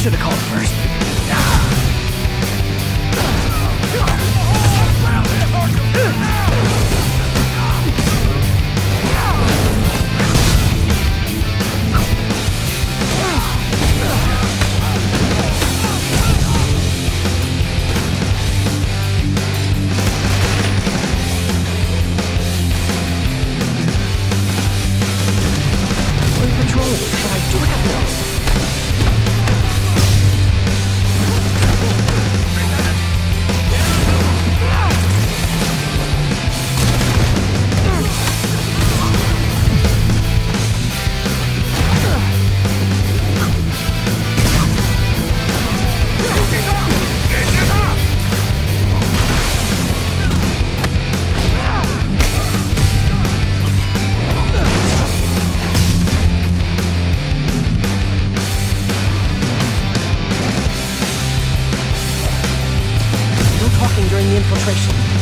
should have called first. during the infiltration.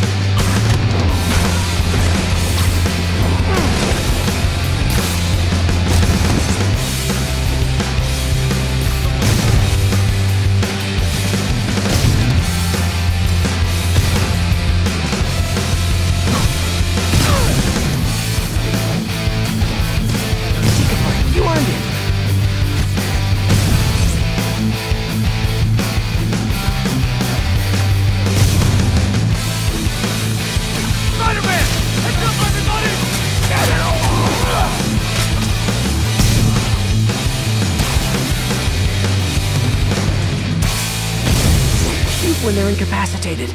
when they're incapacitated.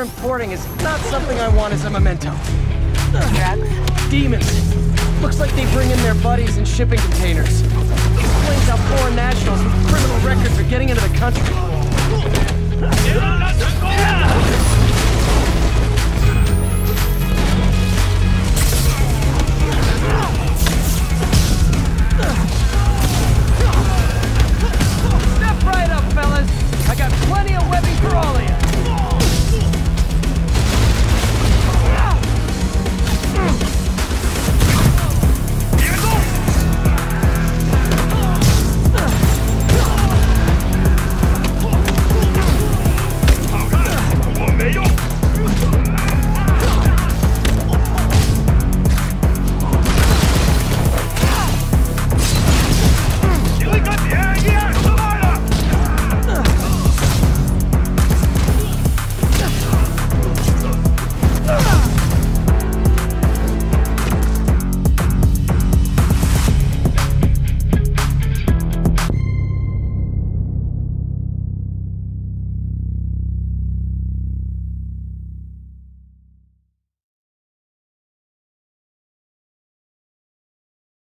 Importing is not something I want as a memento. Drugs? Demons. Looks like they bring in their buddies in shipping containers. Explains how foreign nationals with criminal records are getting into the country.